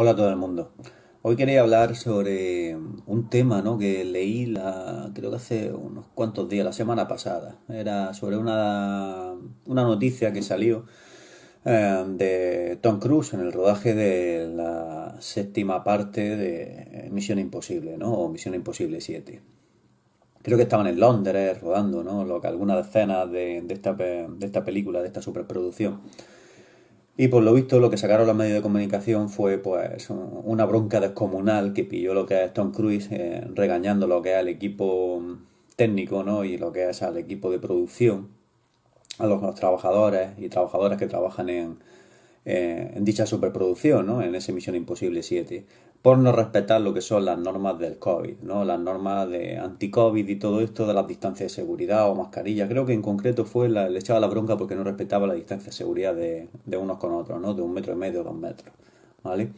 Hola a todo el mundo. Hoy quería hablar sobre un tema ¿no? que leí la, creo que hace unos cuantos días, la semana pasada. Era sobre una, una noticia que salió eh, de Tom Cruise en el rodaje de la séptima parte de Misión Imposible, ¿no? o Misión Imposible 7. Creo que estaban en Londres rodando ¿no? Lo que, algunas escenas de, de, esta, de esta película, de esta superproducción. Y por lo visto lo que sacaron los medios de comunicación fue pues una bronca descomunal que pilló lo que es Tom Cruise eh, regañando lo que es el equipo técnico ¿no? y lo que es al equipo de producción, a los, trabajadores y trabajadoras que trabajan en, eh, en dicha superproducción, ¿no? en esa Misión Imposible 7 por no respetar lo que son las normas del COVID, ¿no? Las normas de anti-COVID y todo esto de las distancias de seguridad o mascarilla. Creo que en concreto fue la, le echaba la bronca porque no respetaba la distancia de seguridad de, unos con otros, ¿no? De un metro y medio, dos metros, ¿vale?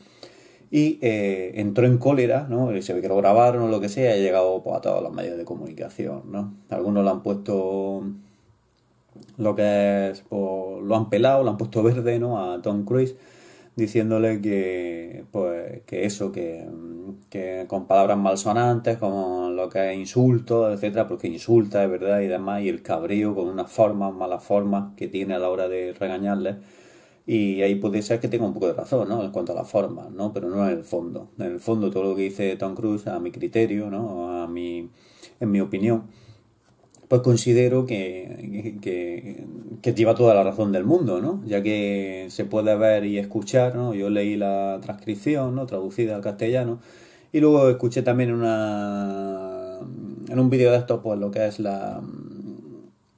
Y eh, entró en cólera, ¿no? Se ve que lo grabaron o lo que sea, y ha llegado pues, a todos los medios de comunicación, ¿no? Algunos lo han puesto lo que es, pues, lo han pelado, lo han puesto verde, ¿no? A Tom Cruise diciéndole que, pues, que eso, que, que, con palabras malsonantes, como lo que es insulto, etcétera, porque insulta, es verdad, y demás, y el cabrío con unas formas, malas formas que tiene a la hora de regañarle. Y ahí puede ser que tenga un poco de razón, ¿no? En cuanto a la forma, ¿no? Pero no en el fondo. En el fondo, todo lo que dice Tom Cruise, a mi criterio, ¿no? A mi, en mi opinión, pues considero que, que, que, lleva toda la razón del mundo, ¿no? Ya que se puede ver y escuchar, ¿no? Yo leí la transcripción, ¿no? Traducida al castellano. Y luego escuché también una, en un vídeo de esto, pues lo que es la,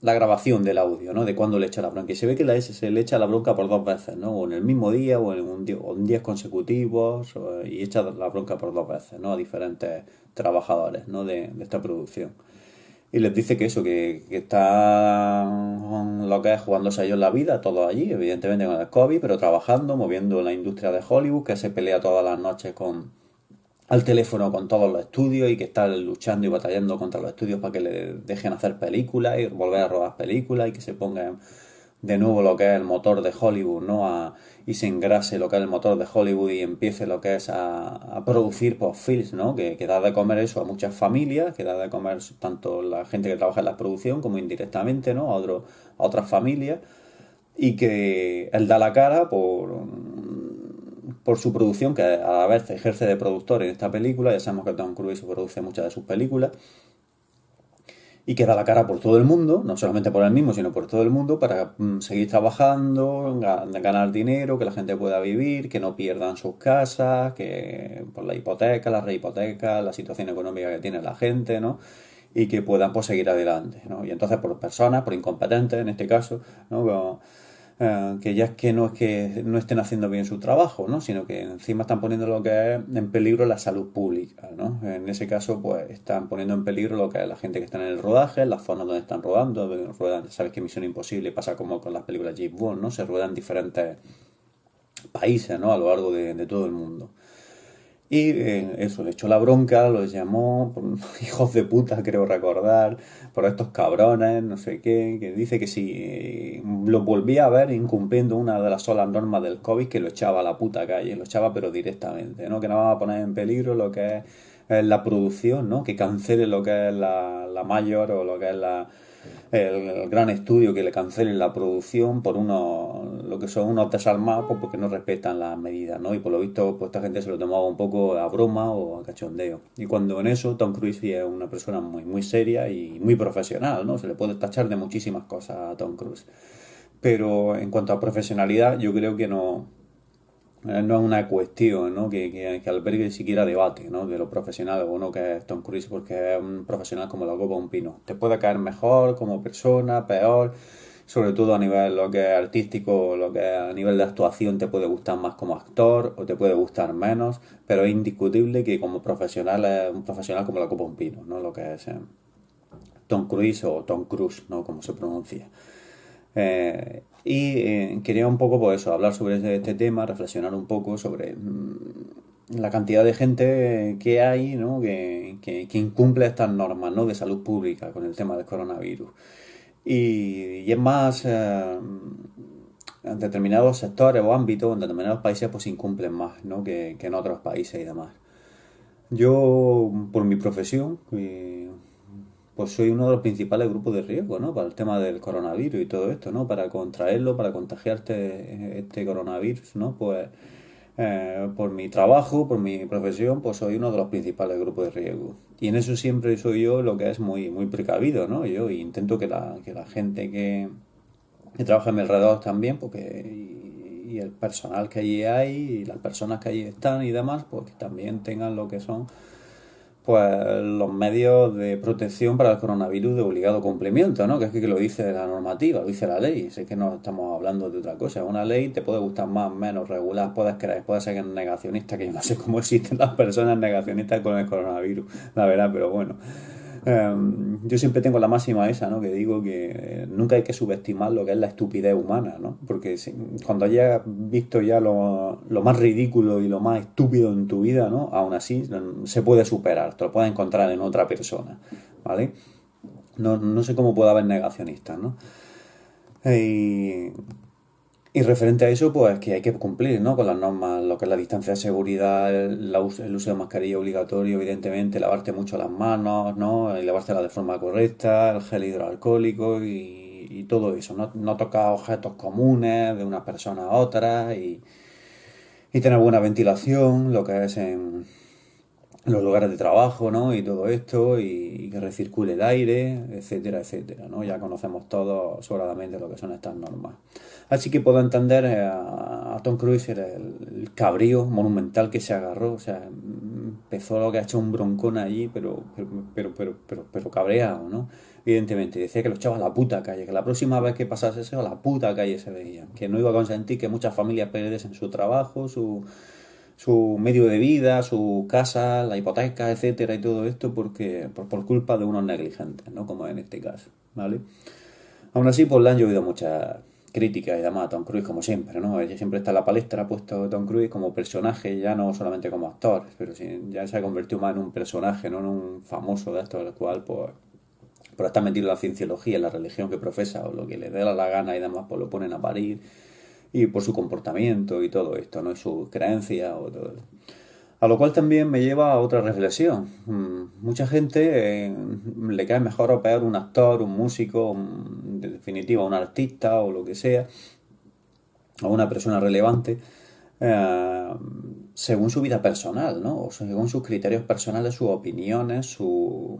la grabación del audio, ¿no? De cuando le echa la bronca. Y se ve que la se le echa la bronca por dos veces, ¿no? O en el mismo día o en, un día, o en días consecutivos. y echa la bronca por dos veces, ¿no? A diferentes trabajadores, ¿no? De esta producción y les dice que eso, que, que están lo que es jugándose ellos la vida, todos allí, evidentemente con el COVID, pero trabajando, moviendo la industria de Hollywood, que se pelea todas las noches con al teléfono con todos los estudios y que está luchando y batallando contra los estudios para que le dejen hacer películas y volver a rodar películas y que se pongan de nuevo lo que es el motor de Hollywood, ¿no? Y se engrase lo que es el motor de Hollywood y empiece lo que es a, a producir pues, films, ¿no? Que, que, da de comer eso a muchas familias, que da de comer tanto la gente que trabaja en la producción como indirectamente, ¿no? A, otro, a otras familias y que él da la cara por, por su producción, que a la vez ejerce de productor en esta película, ya sabemos que Tom Cruise produce muchas de sus películas, y que da la cara por todo el mundo, no solamente por él mismo, sino por todo el mundo, para mm, seguir trabajando, ganar dinero, que la gente pueda vivir, que no pierdan sus casas, que por la hipoteca, la rehipoteca, la situación económica que tiene la gente, ¿no? Y que puedan pues, seguir adelante, ¿no? Y entonces por personas, por incompetentes en este caso, ¿no? Eh, que ya es que no es que no estén haciendo bien su trabajo, ¿no? sino que encima están poniendo lo que es en peligro la salud pública. ¿no? En ese caso, pues están poniendo en peligro lo que es la gente que está en el rodaje, las zonas donde están rodando, ruedan, sabes que Misión Imposible pasa como con las películas James Bond, ¿no? se ruedan en diferentes países ¿no? a lo largo de, de todo el mundo. Y eh, eso, le echó la bronca, los llamó, hijos de puta, creo recordar, por estos cabrones, no sé qué, que dice que si eh, lo volvía a ver incumpliendo una de las solas normas del COVID, que lo echaba a la puta calle, lo echaba pero directamente, ¿no? Que no va a poner en peligro lo que es, la producción, ¿no? Que cancele lo que es la, la mayor o lo que es la el, gran estudio que le cancelen la producción por unos, lo que son unos desalmados pues porque no respetan las medidas, ¿no? Y por lo visto, pues esta gente se lo tomaba un poco a broma o a cachondeo. Y cuando en eso, Tom Cruise es una persona muy, muy seria y muy profesional, ¿no? Se le puede tachar de muchísimas cosas a Tom Cruise. Pero en cuanto a profesionalidad, yo creo que no, no es una cuestión ¿no? que, que, que, albergue siquiera debate ¿no? de lo profesional o no que es Tom Cruise porque es un profesional como la copa un pino. Te puede caer mejor como persona, peor, sobre todo a nivel lo que es artístico, lo que a nivel de actuación te puede gustar más como actor o te puede gustar menos, pero es indiscutible que como profesional es un profesional como la copa un pino, ¿no? lo que es eh, Tom Cruise o Tom Cruise, ¿no? como se pronuncia. Eh, y eh, quería un poco, pues eso, hablar sobre este, este tema, reflexionar un poco sobre mm, la cantidad de gente que hay, ¿no? Que, que, que, incumple estas normas, ¿no? De salud pública con el tema del coronavirus. Y, y es más, eh, en determinados sectores o ámbitos, en determinados países, pues incumplen más, ¿no? Que, que en otros países y demás. Yo, por mi profesión, pues soy uno de los principales grupos de riesgo, ¿no? Para el tema del coronavirus y todo esto, ¿no? Para contraerlo, para contagiarte este coronavirus, ¿no? Pues eh, por mi trabajo, por mi profesión, pues soy uno de los principales grupos de riesgo. Y en eso siempre soy yo lo que es muy, muy precavido, ¿no? Yo intento que la, que la gente que, que trabaja a mi alrededor también, porque y, y el personal que allí hay, y las personas que allí están y demás, pues que también tengan lo que son pues los medios de protección para el coronavirus de obligado cumplimiento, ¿no? Que es que lo dice la normativa, lo dice la ley. Sé que no estamos hablando de otra cosa. Una ley te puede gustar más, menos, regular, puedes creer, puedes ser negacionista, que yo no sé cómo existen las personas negacionistas con el coronavirus, la verdad, pero bueno. Em, yo siempre tengo la máxima esa, ¿no? Que digo que eh, nunca hay que subestimar lo que es la estupidez humana, ¿no? Porque cuando hayas visto ya lo, más ridículo y lo más estúpido en tu vida, ¿no? Aún así se puede superar, te lo puedes encontrar en otra persona, ¿vale? No, no sé cómo puede haber negacionistas, ¿no? Y y referente a eso, pues que hay que cumplir ¿no? con las normas, lo que es la distancia de seguridad, el, el uso de mascarilla obligatorio, evidentemente, lavarte mucho las manos, ¿no? Y lavárselas de forma correcta, el gel hidroalcohólico y, y todo eso. No, no tocar objetos comunes de una persona a otra y, y tener buena ventilación, lo que es en, los lugares de trabajo, ¿no? Y todo esto, y, que recircule el aire, etcétera, etcétera, ¿no? Ya conocemos todos sobradamente lo que son estas normas. Así que puedo entender a, Tom Cruise el, el, cabrío monumental que se agarró, o sea, empezó lo que ha hecho un broncón allí, pero, pero, pero, pero, pero, cabreado, ¿no? Evidentemente, decía que los echaba a la puta calle, que la próxima vez que pasase eso, a la puta calle se veían, que no iba a consentir que muchas familias perdiesen su trabajo, su su medio de vida, su casa, la hipoteca, etcétera, y todo esto porque por, culpa de unos negligentes, ¿no? Como en este caso, ¿vale? Aún así, pues le han llovido muchas críticas y demás a Tom Cruise, como siempre, ¿no? Ella siempre está en la palestra puesto Tom Cruise como personaje, ya no solamente como actor, pero sí, ya se ha convertido más en un personaje, no en un famoso de esto, del cual, pues, por estar metido en la cienciología, en la religión que profesa, o lo que le dé la gana y demás, pues lo ponen a parir y por su comportamiento y todo esto, ¿no? Y su creencia o todo. A lo cual también me lleva a otra reflexión. Mm, mucha gente eh, le cae mejor o peor un actor, un músico, en definitiva un artista o lo que sea, o una persona relevante, eh, según su vida personal, ¿no? O según sus criterios personales, sus opiniones, su,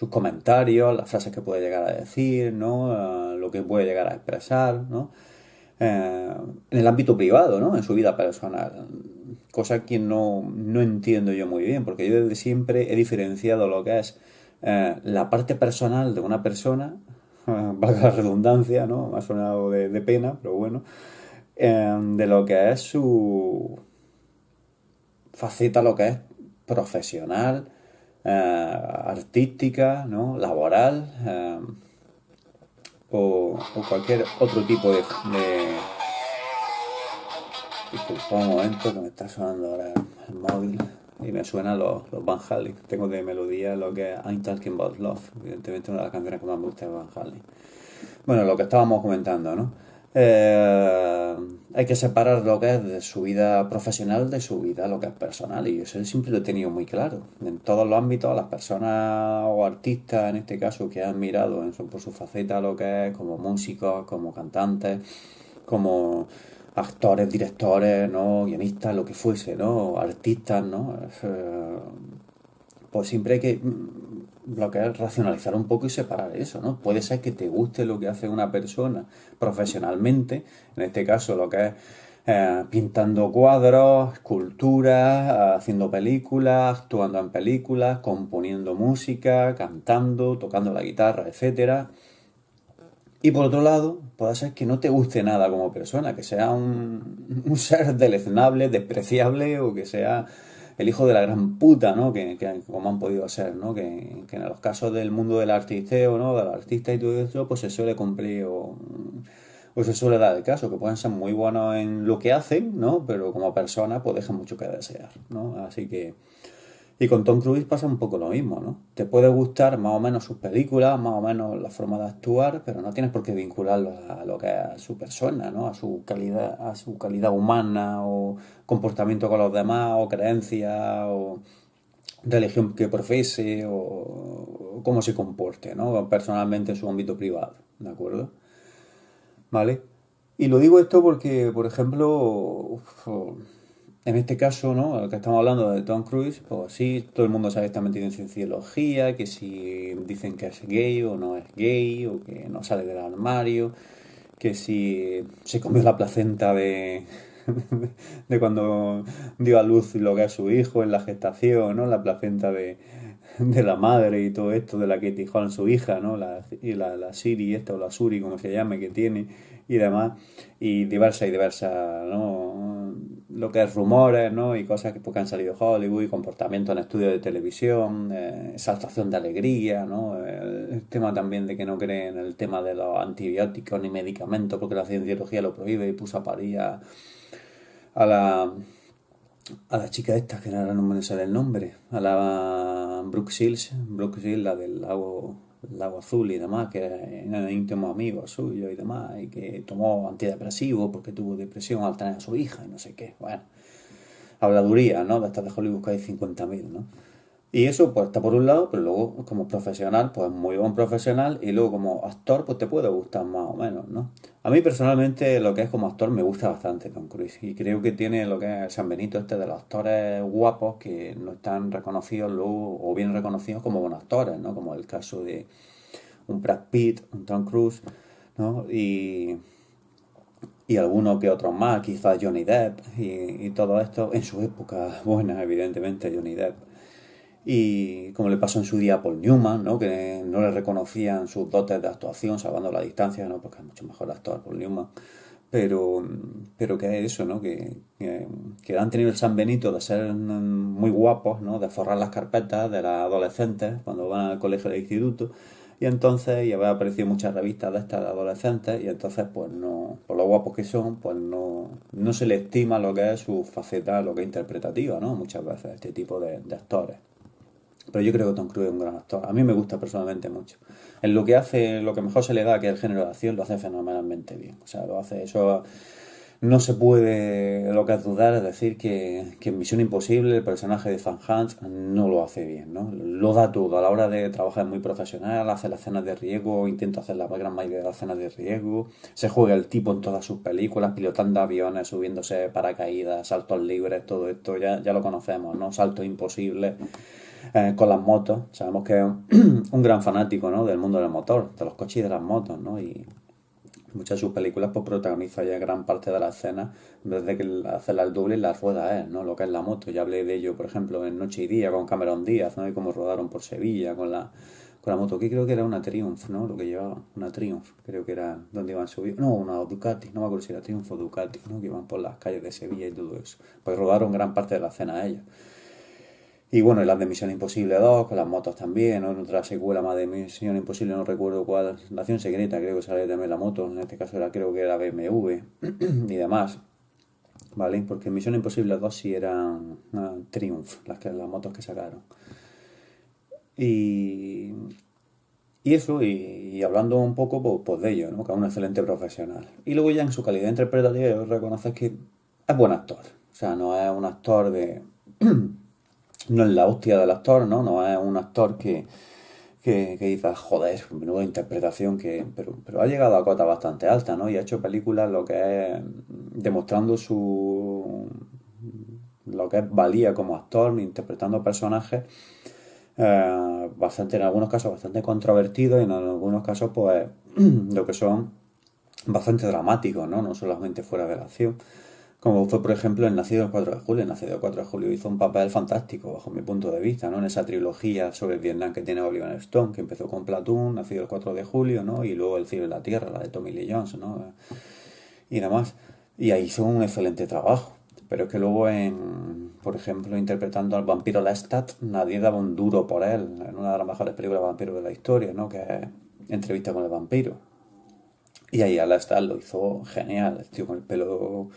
sus comentarios, las frases que puede llegar a decir, ¿no? lo que puede llegar a expresar, ¿no? Eh, en el ámbito privado, ¿no? En su vida personal. Cosa que no, no entiendo yo muy bien, porque yo desde siempre he diferenciado lo que es eh, la parte personal de una persona, valga la redundancia, ¿no? Me ha sonado de, de pena, pero bueno, eh, de lo que es su faceta, lo que es profesional, eh, artística, ¿no? laboral eh, o, cualquier otro tipo de... de... Un momento que me está sonando ahora el móvil y me suena los, los Van Halen. Tengo de melodía lo que es I'm Talking About Love, evidentemente una de las canciones que más me gusta de Van Halen. Bueno, lo que estábamos comentando, ¿no? Eh, hay que separar lo que es de su vida profesional de su vida, lo que es personal. Y eso siempre lo he tenido muy claro. En todos los ámbitos, las personas o artistas, en este caso, que han mirado en su, por su faceta lo que es como músicos, como cantantes, como actores, directores, ¿no? guionistas, lo que fuese, ¿no? artistas, ¿no? Eh, pues siempre hay que lo que es racionalizar un poco y separar eso, ¿no? Puede ser que te guste lo que hace una persona profesionalmente, en este caso lo que es eh, pintando cuadros, esculturas, haciendo películas, actuando en películas, componiendo música, cantando, tocando la guitarra, etcétera. Y por otro lado, puede ser que no te guste nada como persona, que sea un, un ser deleznable, despreciable o que sea el hijo de la gran puta, ¿no? Que, que como han podido ser, ¿no? Que, que, en los casos del mundo del artisteo, ¿no? Del artista y todo eso, pues se suele cumplir o, o, se suele dar el caso, que pueden ser muy buenos en lo que hacen, ¿no? Pero como persona, pues dejan mucho que desear, ¿no? Así que Y con Tom Cruise pasa un poco lo mismo, ¿no? Te puede gustar más o menos sus películas, más o menos la forma de actuar, pero no tienes por qué vincularlo a lo que es su persona, ¿no? A su calidad, a su calidad humana o comportamiento con los demás o creencias o religión que profese o cómo se comporte, ¿no? Personalmente en su ámbito privado, ¿de acuerdo? ¿Vale? Y lo digo esto porque, por ejemplo, en este caso, ¿no? Que estamos hablando de Tom Cruise, pues sí, todo el mundo sabe que está metido en cienciología, que si dicen que es gay o no es gay, o que no sale del armario, que si se comió la placenta de, de cuando dio a luz lo que es su hijo en la gestación, ¿no? La placenta de, de la madre y todo esto, de la que Tijuana su hija, ¿no? La, y la, Siri esta, o la Suri, como se llame, que tiene, y demás, y diversas y diversas, ¿no? lo que es rumores, ¿no? Y cosas que, porque han salido Hollywood, y comportamiento en estudios de televisión, eh, exaltación de alegría, ¿no? El, tema también de que no creen en el tema de los antibióticos ni medicamentos, porque la cienciología lo prohíbe y puso a parir a, la a la chica esta, que ahora no me sale el nombre, a la Brooke Shields, Brooke la del lago lago azul y demás, que era íntimo amigo suyo y demás, y que tomó antidepresivo porque tuvo depresión al tener a su hija y no sé qué. Bueno, habladuría, ¿no? De estas de Hollywood que hay 50.000, ¿no? Y eso pues está por un lado, pero luego como profesional, pues muy buen profesional y luego como actor pues te puede gustar más o menos, ¿no? A mí personalmente lo que es como actor me gusta bastante Tom Cruise y creo que tiene lo que es el San Benito este de los actores guapos que no están reconocidos luego o bien reconocidos como buenos actores, ¿no? Como el caso de un Brad Pitt, un Tom Cruise, ¿no? Y, y algunos que otros más, quizás Johnny Depp y, y todo esto en su época buena, evidentemente Johnny Depp y como le pasó en su día a Paul Newman, ¿no? que no le reconocían sus dotes de actuación, salvando la distancia, ¿no? porque es mucho mejor actor Paul Newman, pero, pero que es eso, ¿no? que, que, han tenido el San Benito de ser muy guapos, ¿no? de forrar las carpetas de las adolescentes cuando van al colegio de instituto, y entonces, y había aparecido muchas revistas de estas de adolescentes, y entonces, pues no, por lo guapos que son, pues no, no se le estima lo que es su faceta, lo que es interpretativa, ¿no? Muchas veces, este tipo de actores. Pero yo creo que Tom Cruise es un gran actor. A mí me gusta personalmente mucho. En lo que hace, lo que mejor se le da, que es el género de acción, lo hace fenomenalmente bien. O sea, lo hace eso. No se puede, lo que es dudar, es decir, que, que en Misión Imposible el personaje de Van Hunt no lo hace bien, ¿no? Lo da todo. A la hora de trabajar muy profesional, hace las escenas de riesgo, intenta hacer la gran mayoría de las escenas de riesgo. Se juega el tipo en todas sus películas, pilotando aviones, subiéndose paracaídas, saltos libres, todo esto ya, ya lo conocemos, ¿no? Saltos imposibles. Eh, con las motos. Sabemos que es un gran fanático ¿no? del mundo del motor, de los coches y de las motos, ¿no? Y muchas de sus películas pues, protagoniza ya gran parte de la escena, en vez de que hacerla el doble, la rueda es, ¿no? Lo que es la moto. Ya hablé de ello, por ejemplo, en Noche y Día con Cameron Díaz, ¿no? Y cómo rodaron por Sevilla con la con la moto, que creo que era una Triumph, ¿no? Lo que llevaba, una Triumph, creo que era donde iban subiendo, no, una Ducati, no me acuerdo si era Triumph o Ducati, ¿no? Que iban por las calles de Sevilla y todo eso. Pues rodaron gran parte de la escena ellos. Y bueno, y las de Misión Imposible 2, con las motos también, ¿no? otra secuela más de Misión Imposible, no recuerdo cuál, Nación Secreta, creo que sale también la moto, en este caso era, creo que era BMW y demás, ¿vale? Porque Misión Imposible 2 sí eran Triumph, las, que, las motos que sacaron. Y, y eso, y, hablando un poco pues, pues, de ello, ¿no? Que es un excelente profesional. Y luego ya en su calidad interpretativa, reconoces que es buen actor. O sea, no es un actor de... no es la hostia del actor, ¿no? No es un actor que, que, que dice, joder, menuda interpretación, que, pero, pero ha llegado a cota bastante alta, ¿no? Y ha hecho películas lo que es demostrando su lo que es valía como actor, interpretando personajes eh, bastante, en algunos casos bastante controvertidos y en algunos casos pues lo que son bastante dramáticos, ¿no? No solamente fuera de la acción como fue por ejemplo en Nacido el 4 de julio. En Nacido el 4 de julio hizo un papel fantástico bajo mi punto de vista, ¿no? En esa trilogía sobre Vietnam que tiene Oliver Stone, que empezó con Platoon, Nacido el 4 de julio, ¿no? Y luego El cielo y la tierra, la de Tommy Lee Jones, ¿no? Y demás. Y ahí hizo un excelente trabajo. Pero es que luego en, por ejemplo, interpretando al vampiro Lestat, nadie daba un duro por él, en una de las mejores películas de vampiros de la historia, ¿no? Que es Entrevista con el vampiro. Y ahí Lestat lo hizo genial, el con el pelo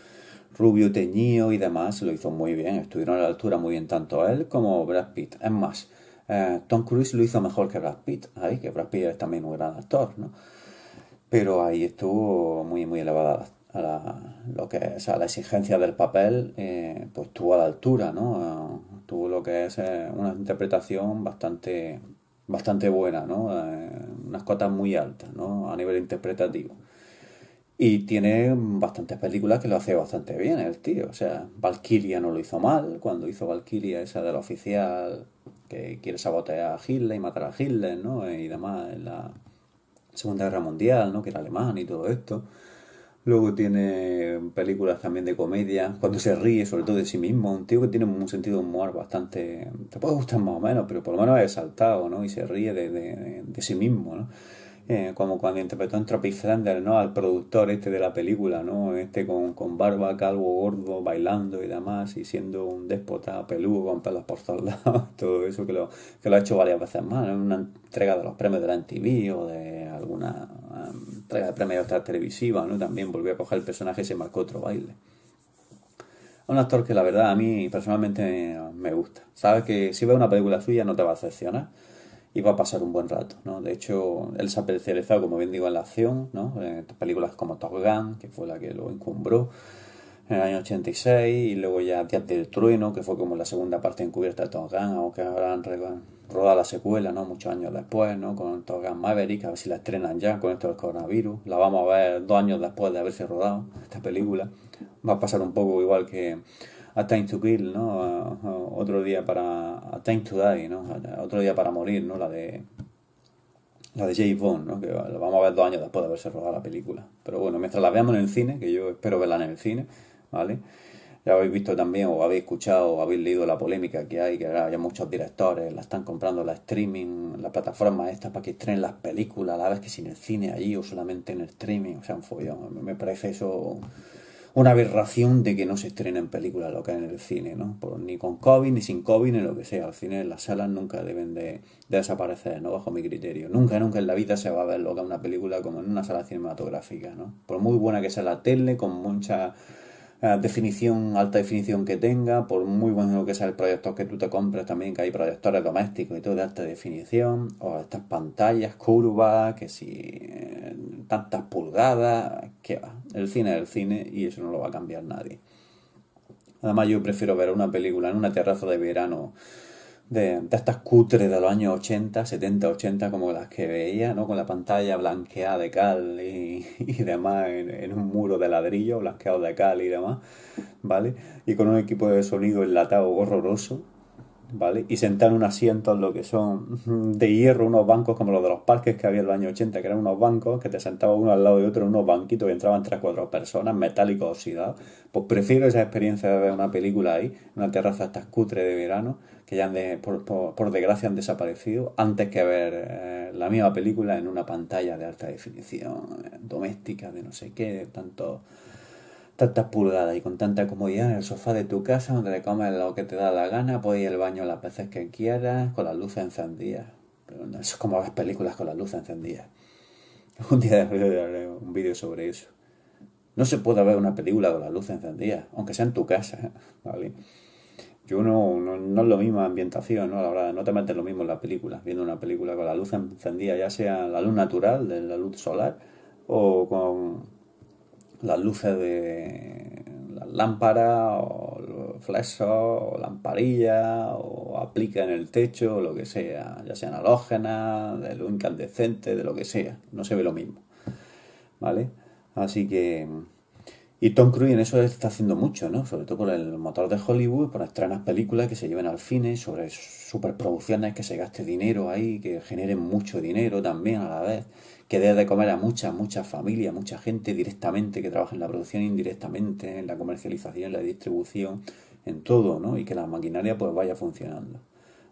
rubio teñido y demás, lo hizo muy bien, estuvieron a la altura muy bien tanto él como Brad Pitt. Es más, eh, Tom Cruise lo hizo mejor que Brad Pitt, ahí, que Brad Pitt es también un gran actor, ¿no? Pero ahí estuvo muy, muy elevada a la, lo que es a la exigencia del papel, eh, pues estuvo a la altura, ¿no? tuvo lo que es eh, una interpretación bastante, bastante buena, ¿no? unas cotas muy altas, ¿no? A nivel interpretativo. Y tiene bastantes películas que lo hace bastante bien el tío. O sea, Valkyria no lo hizo mal. Cuando hizo Valkyria, esa del oficial que quiere sabotear a Hitler y matar a Hitler, ¿no? Y demás en la Segunda Guerra Mundial, ¿no? Que era alemán y todo esto. Luego tiene películas también de comedia, cuando se ríe sobre todo de sí mismo. Un tío que tiene un sentido de humor bastante... Te puede gustar más o menos, pero por lo menos es saltado, ¿no? Y se ríe de, de, de sí mismo, ¿no? Eh, como cuando interpretó en Tropic Thunder, ¿no? Al productor este de la película, ¿no? Este con, con barba, calvo, gordo, bailando y demás, y siendo un déspota peludo con pelos por todos lados, todo eso que lo, que lo ha hecho varias veces más, en una entrega de los premios de la MTV o de alguna um, entrega de premios de televisiva, ¿no? También volvió a coger el personaje y se marcó otro baile. Un actor que la verdad a mí personalmente me, me gusta. Sabes que si ves una película suya no te va a decepcionar y va a pasar un buen rato, ¿no? De hecho, él se ha especializado, como bien digo, en la acción, ¿no? En películas como Top Gun, que fue la que lo encumbró en el año 86, y luego ya Días del Trueno, que fue como la segunda parte encubierta de Top aunque ahora han rodado la secuela, ¿no? Muchos años después, ¿no? Con Top Maverick, a ver si la estrenan ya con esto del coronavirus. La vamos a ver dos años después de haberse rodado esta película. Va a pasar un poco igual que a Time to Kill, ¿no? otro día para a Time to Die, ¿no? otro día para morir, ¿no? La de la de James Bond, ¿no? Que la vamos a ver dos años después de haberse rodado la película. Pero bueno, mientras la veamos en el cine, que yo espero verla en el cine, ¿vale? Ya habéis visto también, o habéis escuchado, o habéis leído la polémica que hay, que ahora ya muchos directores la están comprando la streaming, la plataforma esta para que estrenen las películas, a la vez que sin el cine allí o solamente en el streaming, o sea, un follón. Me parece eso una aberración de que no se estrenen películas locales en el cine, ¿no? Por, ni con COVID, ni sin COVID, ni lo que sea. El cine, las salas nunca deben de, desaparecer, ¿no? Bajo mi criterio. Nunca, nunca en la vida se va a ver loca una película como en una sala cinematográfica, ¿no? Por muy buena que sea la tele, con mucha definición, alta definición que tenga, por muy bueno que sea el proyector que tú te compres también, que hay proyectores domésticos y todo de alta definición, o estas pantallas curvas, que si eh, tantas pulgadas, que va, el cine es el cine y eso no lo va a cambiar nadie. Además yo prefiero ver una película en una terraza de verano de, estas cutres de los años 80, 70, 80, como las que veía, ¿no? Con la pantalla blanqueada de cal y, demás en, un muro de ladrillo, blanqueado de cal y demás, ¿vale? Y con un equipo de sonido enlatado horroroso, ¿vale? Y sentar un asiento en lo que son de hierro, unos bancos como los de los parques que había en los años 80, que eran unos bancos que te sentaban uno al lado de otro en unos banquitos y entraban tres cuatro personas, metálicos oxidados. Pues prefiero esa experiencia de ver una película ahí, una terraza estas cutre de verano, que ya de, por, por, desgracia han desaparecido, antes que ver eh, la misma película en una pantalla de alta definición, eh, doméstica, de no sé qué, tanto tantas pulgadas y con tanta comodidad en el sofá de tu casa donde comes lo que te da la gana, puedes ir al baño las veces que quieras, con las luces encendidas. Pero eso es como las películas con las luces encendidas. Un día haré un vídeo sobre eso. No se puede ver una película con las luces encendidas, aunque sea en tu casa, ¿vale? Yo no, no, es lo mismo ambientación, ¿no? La hora no te metes lo mismo en la película, viendo una película con la luz encendida, ya sea la luz natural, de la luz solar, o con las luces de las lámparas, o los flexos, o lamparilla, o aplica en el techo, o lo que sea, ya sea halógenas, de luz incandescente, de lo que sea, no se ve lo mismo, ¿vale? Así que y Tom Cruise en eso está haciendo mucho, ¿no? Sobre todo por el motor de Hollywood, por estrenar películas que se lleven al cine, sobre superproducciones que se gaste dinero ahí, que generen mucho dinero también a la vez, que dé de comer a muchas, muchas familias, mucha gente directamente que trabaja en la producción, indirectamente, en la comercialización, en la distribución, en todo, ¿no? Y que la maquinaria pues vaya funcionando.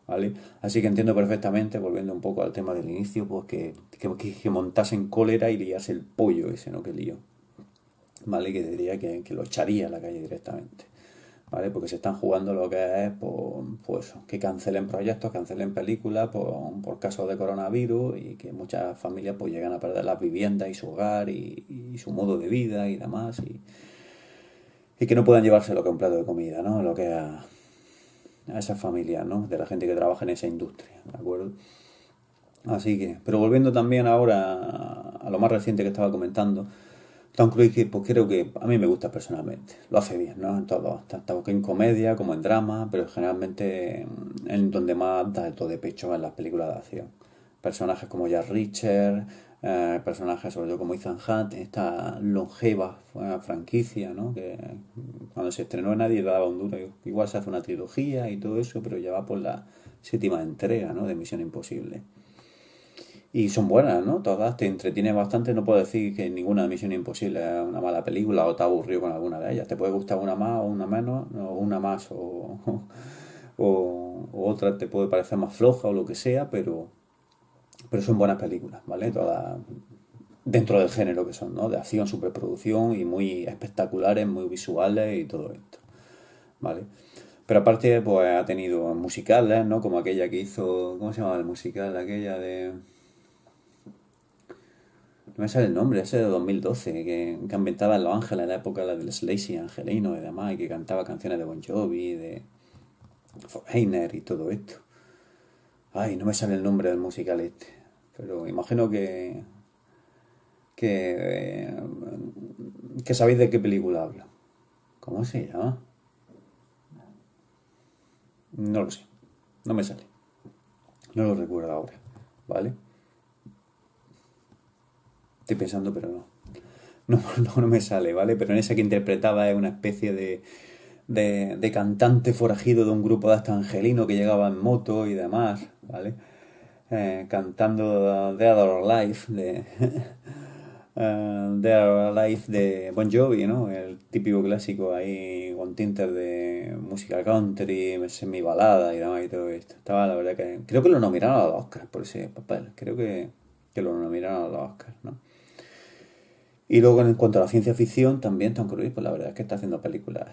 ¿Vale? Así que entiendo perfectamente, volviendo un poco al tema del inicio, pues que, que, que montasen cólera y liase el pollo ese, ¿no? Que lío. ¿Vale? Que diría que, lo echaría a la calle directamente, ¿vale? Porque se están jugando lo que es, pues, pues que cancelen proyectos, cancelen películas por, por caso de coronavirus y que muchas familias pues llegan a perder las viviendas y su hogar y, su modo de vida y demás y, que no puedan llevarse lo que un plato de comida, ¿no? Lo que a, a esa familia, ¿no? De la gente que trabaja en esa industria, ¿de acuerdo? Así que, pero volviendo también ahora a lo más reciente que estaba comentando, Tom Cruise, pues creo que a mí me gusta personalmente. Lo hace bien, ¿no? En todo, tanto en comedia como en drama, pero generalmente en donde más da todo de pecho en las películas de acción. Personajes como Jack Richard, eh, personajes sobre todo como Ethan Hunt, esta longeva franquicia, ¿no? Que cuando se estrenó nadie le daba un duro. Igual se hace una trilogía y todo eso, pero ya va por la séptima entrega, ¿no? De Misión Imposible. Y son buenas, ¿no? Todas te entretienen bastante. No puedo decir que ninguna Misión Imposible es una mala película o te aburrido con alguna de ellas. Te puede gustar una más o una menos, o una más o, o, o otra te puede parecer más floja o lo que sea, pero pero son buenas películas, ¿vale? Todas dentro del género que son, ¿no? De acción, superproducción y muy espectaculares, muy visuales y todo esto, ¿vale? Pero aparte, pues ha tenido musicales, ¿no? Como aquella que hizo, ¿cómo se llama el musical? Aquella de... No me sale el nombre, ese de 2012, que, que ambientaba en Los Ángeles, en la época de del Slacy Angelino y demás, y que cantaba canciones de Bon Jovi, de Heiner y todo esto. Ay, no me sale el nombre del musical este. Pero imagino que. que. que sabéis de qué película hablo. ¿Cómo se llama? No lo sé. No me sale. No lo recuerdo ahora. ¿Vale? Estoy pensando, pero no. No, no, me sale, ¿vale? Pero en esa que interpretaba es una especie de de, de cantante forajido de un grupo de hasta angelino que llegaba en moto y demás, ¿vale? Eh, cantando Dead or Alive de uh, or Alive de Bon Jovi, ¿no? El típico clásico ahí con tintes de música country, semi balada y demás y todo esto. Estaba la verdad que creo que lo nominaron a los Oscars por ese papel, creo que, que lo nominaron a los Oscars, ¿no? Y luego en cuanto a la ciencia ficción, también Tom Cruise, pues la verdad es que está haciendo películas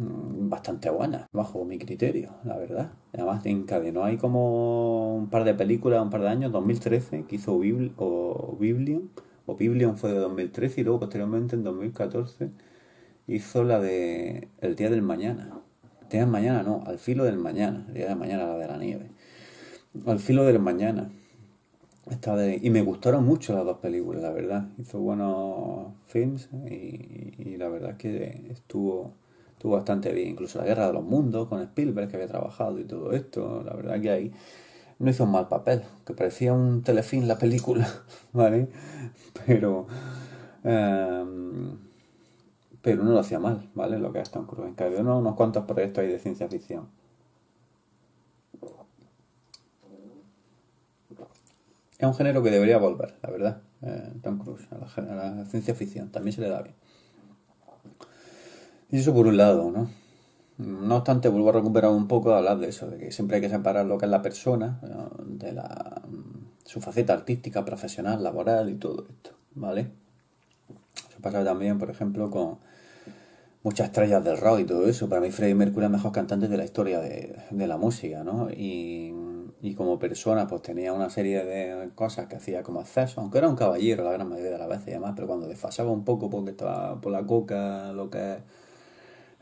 Mm, bastante buena, bajo mi criterio, la verdad. Además, encadenó ahí como un par de películas, un par de años, 2013, que hizo Bibli o Biblion, o Biblion fue de 2013 y luego posteriormente en 2014 hizo la de El Día del Mañana. El Día del Mañana, no, Al Filo del Mañana, El Día del Mañana, la de la nieve. Al Filo del Mañana. Y me gustaron mucho las dos películas, la verdad. Hizo buenos films y, y la verdad es que estuvo estuvo bastante bien. Incluso la Guerra de los Mundos con Spielberg que había trabajado y todo esto. La verdad que ahí no hizo un mal papel, que parecía un telefilm la película, ¿vale? Pero... Em, pero no lo hacía mal, ¿vale? Lo que es Tom Cruise. En cambio, no, unos cuantos proyectos ahí de ciencia ficción. Es un género que debería volver, la verdad, eh, Tom Cruise, a la, ciencia ficción. También se le da bien. Y eso por un lado, ¿no? No obstante, vuelvo a recuperar un poco a hablar de eso, de que siempre hay que separar lo que es la persona, de la, su faceta artística, profesional, laboral y todo esto, ¿vale? Eso pasa también, por ejemplo, con muchas estrellas del rock y todo eso. Para mí Freddie Mercury es el mejor cantante de la historia de, de la música, ¿no? Y, y, como persona, pues tenía una serie de cosas que hacía como acceso, aunque era un caballero la gran mayoría de las veces y demás, pero cuando desfasaba un poco porque estaba por la coca, lo que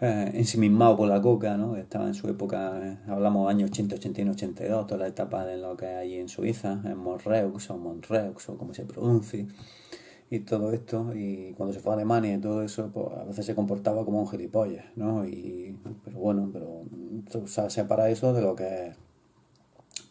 eh, ensimismado por la coca, ¿no? Estaba en su época, eh, hablamos años 80, 81, 82, toda la etapa de lo que hay en Suiza, en Montreux o Montreux o como se pronuncie, y todo esto, y cuando se fue a Alemania y todo eso, pues a veces se comportaba como un gilipollas, ¿no? Y, pero bueno, pero o sea, separa eso de lo que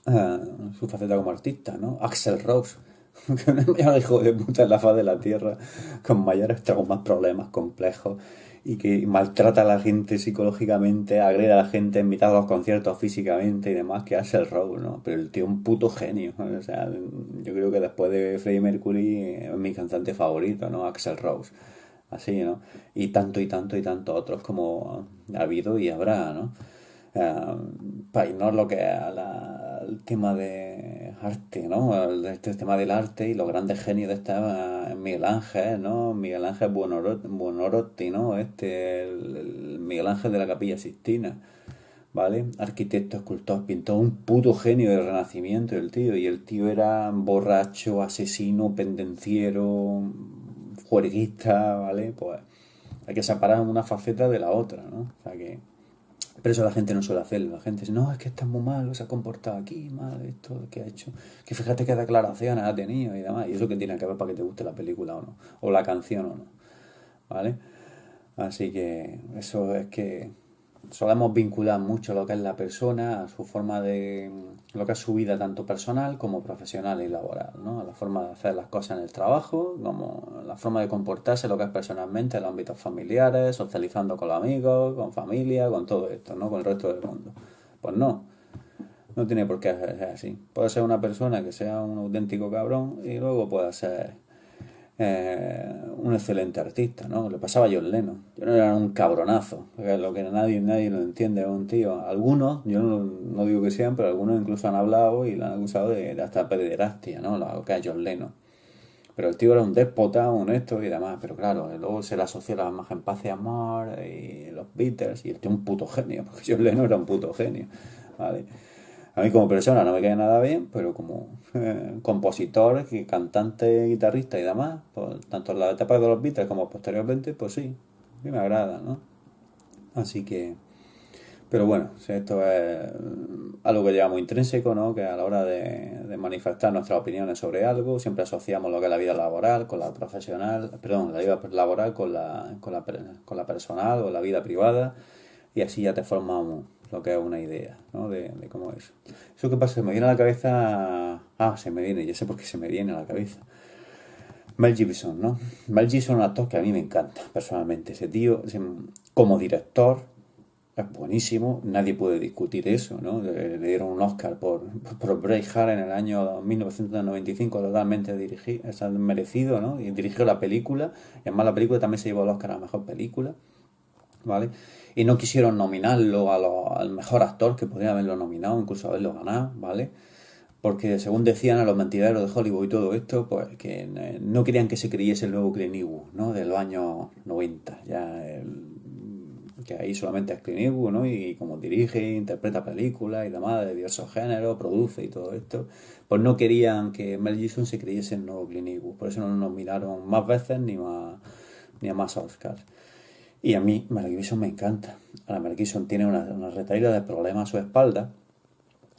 eh, su faceta como artista, ¿no? Axel Rose, que es el mayor hijo de puta en la faz de la tierra, con mayores traumas, problemas complejos y que maltrata a la gente psicológicamente, agrede a la gente en mitad de los conciertos físicamente y demás, que hace el robo, ¿no? Pero el tío es un puto genio, O sea, yo creo que después de Freddie Mercury es mi cantante favorito, ¿no? Axel Rose. Así, ¿no? Y tanto y tanto y tanto otros como ha habido y habrá, ¿no? para irnos lo que es el tema de arte, ¿no? El, este tema del arte y los grandes genios de esta Miguel Ángel, ¿no? Miguel Ángel Buonorotti, ¿no? Este, el, Miguel Ángel de la Capilla Sistina, ¿vale? Arquitecto, escultor, pintor, un puto genio del Renacimiento el tío. Y el tío era borracho, asesino, pendenciero, juerguista, ¿vale? Pues hay que separar una faceta de la otra, ¿no? O sea que... Pero eso la gente no suele hacerlo. La gente dice, no, es que está muy malo, se ha comportado aquí, mal, esto que ha hecho. Que fíjate qué declaraciones ha tenido y demás. Y eso que tiene que ver para que te guste la película o no. O la canción o no. ¿Vale? Así que eso es que solemos vincular mucho lo que es la persona a su forma de lo que es su vida tanto personal como profesional y laboral, ¿no? A la forma de hacer las cosas en el trabajo, como la forma de comportarse lo que es personalmente en los ámbitos familiares, socializando con los amigos, con familia, con todo esto, ¿no? Con el resto del mundo. Pues no, no tiene por qué ser así. Puede ser una persona que sea un auténtico cabrón y luego puede ser eh, un excelente artista, ¿no? Le pasaba a John Lennon. Yo no era un cabronazo, lo que nadie, nadie lo entiende, es un tío. Algunos, yo no, digo que sean, pero algunos incluso han hablado y lo han acusado de, hasta pederastia, ¿no? Lo que es John Lennon. Pero el tío era un déspota, honesto y demás. Pero claro, luego se le asoció la imagen Paz y Amor y los Beatles y el tío un puto genio, porque John Lennon era un puto genio, ¿vale? A mí como persona no me queda nada bien, pero como eh, compositor, cantante, guitarrista y demás, pues, tanto en la etapa de los Beatles como posteriormente, pues sí, a mí me agrada, ¿no? Así que... Pero bueno, esto es algo que llevamos intrínseco, ¿no? Que a la hora de, manifestar nuestras opiniones sobre algo, siempre asociamos lo que es la vida laboral con la profesional, perdón, la vida laboral con la, con la, con la personal o la vida privada, y así ya te formamos lo que es una idea ¿no? de, cómo es. Eso que pasa, se me viene a la cabeza. Ah, se me viene, ya sé por qué se me viene a la cabeza. Mel Gibson, ¿no? Mel Gibson es un actor que a mí me encanta, personalmente. Ese tío, como director, es buenísimo, nadie puede discutir eso, ¿no? Le, dieron un Oscar por, por Braveheart en el año 1995, totalmente dirigido, es merecido, ¿no? Y dirigió la película, y además la película también se llevó el Oscar a la mejor película, ¿vale? Y no quisieron nominarlo al mejor actor, que podría haberlo nominado, incluso haberlo ganado, ¿vale? Porque según decían a los mentideros de Hollywood y todo esto, pues que eh, no querían que se creyese el nuevo Clint Eastwood, ¿no? De los años 90, ya que ahí solamente es Clint Eastwood, ¿no? Y como dirige, interpreta películas y demás de diversos géneros, produce y todo esto, pues no querían que Mel Gibson se creyese el nuevo Clint Eastwood, por eso no lo nominaron más veces ni más ni a más Oscars. Y a mí Mel Gibson me encanta. Ahora Mel Gibson tiene una, una de problemas a su espalda,